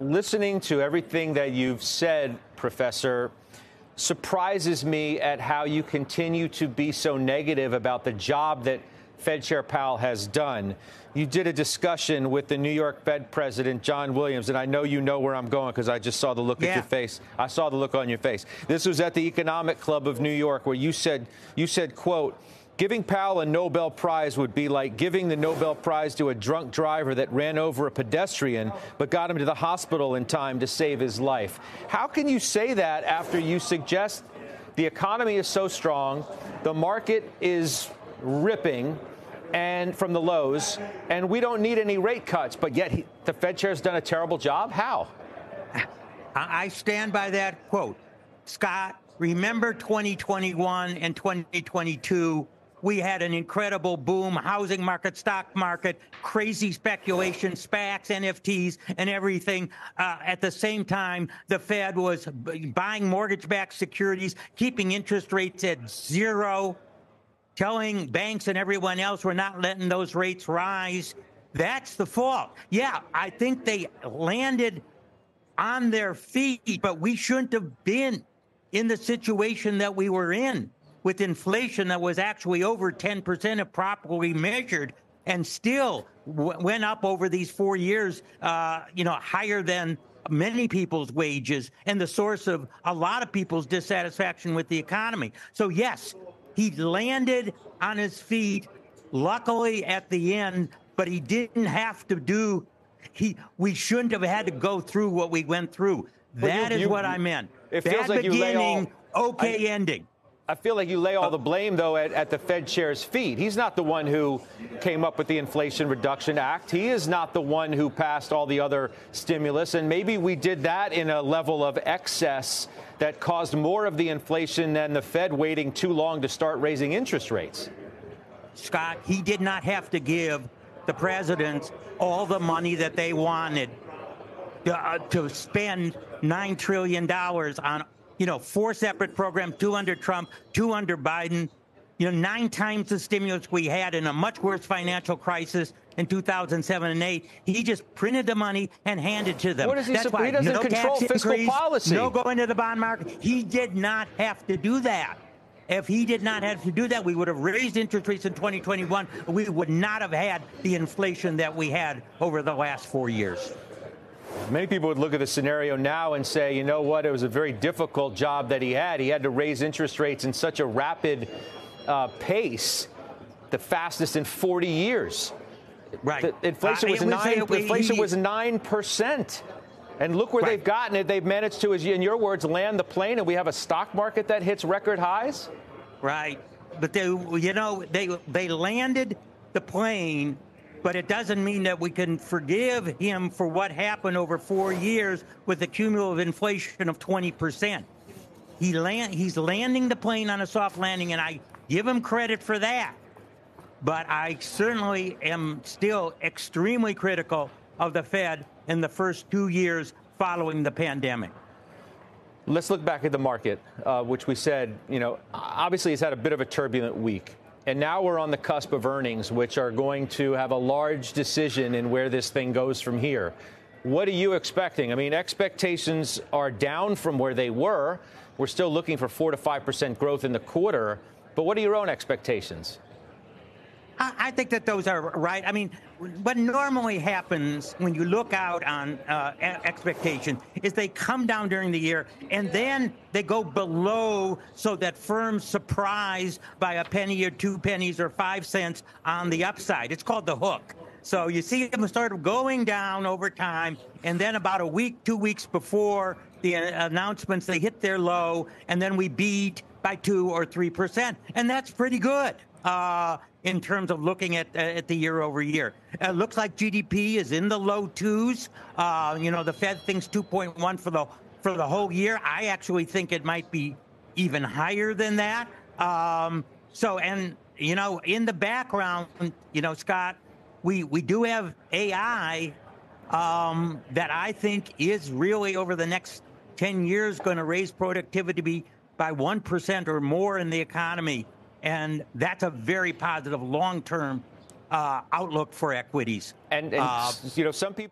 listening to everything that you've said, Professor, surprises me at how you continue to be so negative about the job that Fed Chair Powell has done. You did a discussion with the New York Fed President, John Williams, and I know you know where I'm going because I just saw the look Yeah. at your face. I saw the look on your face. This was at the Economic Club of New York where you said, you said, quote, Giving Powell a Nobel Prize would be like giving the Nobel Prize to a drunk driver that ran over a pedestrian but got him to the hospital in time to save his life. How can you say that after you suggest the economy is so strong, the market is ripping and from the lows, and we don't need any rate cuts, but yet he, the Fed chair has done a terrible job? How? I I stand by that quote. Scott, remember 2021 and 2022? We had an incredible boom, housing market, stock market, crazy speculation, SPACs, NFTs, and everything. Uh, at the same time, the Fed was b- buying mortgage backed securities, keeping interest rates at zero, telling banks and everyone else we're not letting those rates rise. That's the fault. Yeah, I think they landed on their feet, but we shouldn't have been in the situation that we were in with inflation that was actually over 10% if properly measured and still w- went up over these four years, uh, you know, higher than many people's wages and the source of a lot of people's dissatisfaction with the economy. So, yes, he landed on his feet, luckily at the end, but he didn't have to do he we shouldn't have had to go through what we went through. But you- That is you- what I meant. it feels like you lay all- beginning, okay I- ending. I feel like you lay all the blame, though, at, at the Fed chair's feet. He's not the one who came up with the Inflation Reduction Act. He is not the one who passed all the other stimulus. And maybe we did that in a level of excess that caused more of the inflation than the Fed waiting too long to start raising interest rates. Scott, he did not have to give the presidents all the money that they wanted to, uh, to spend nine trillion dollars on, you know, four separate programs, two under Trump, two under Biden. You know, nine times the stimulus we had in a much worse financial crisis in 2007 and 8. He just printed the money and handed to them. What does he That's why he doesn't no control tax fiscal increase, policy. No going to the bond market. He did not have to do that. If he did not have to do that, we would have raised interest rates in 2021. We would not have had the inflation that we had over the last four years. Many people would look at the scenario now and say, you know what, it was a very difficult job that he had. He had to raise interest rates in such a rapid uh, pace, the fastest in 40 years. Right. The inflation Uh, was nine. a- inflation was nine percent. And look where Right. they've gotten it. They've managed to, as you- in your words, land the plane, and we have a stock market that hits record highs. Right. But they, you know, they they landed the plane, but it doesn't mean that we can forgive him for what happened over four years with a cumulative inflation of 20 percent. He land, he's landing the plane on a soft landing, and I give him credit for that. But I certainly am still extremely critical of the Fed in the first two years following the pandemic. Let's look back at the market, uh, which we said, you know, obviously it's had a bit of a turbulent week. And now we're on the cusp of earnings, which are going to have a large decision in where this thing goes from here. What are you expecting? I mean, expectations are down from where they were. We're still looking for 4 to 5% growth in the quarter. But what are your own expectations? I I think that those are right. I mean, what normally happens when you look out on uh, expectation is they come down during the year and then they go below so that firms surprise by a penny or two pennies or five cents on the upside. It's called the hook. So you see them sort of going down over time, and then about a week, two weeks before the uh, announcements, they hit their low, and then we beat by two or three percent, and that's pretty good uh, in terms of looking at uh, at the year over year. It looks like GDP is in the low twos. Uh, you know, the Fed thinks 2.1 for the for the whole year. I actually think it might be even higher than that. Um, so, and you know, in the background, you know, Scott, we we do have AI um, that I think is really over the next 10 years going to raise productivity by 1% or more in the economy. And that's a very positive long term uh, outlook for equities. And, and Uh, you know, some people.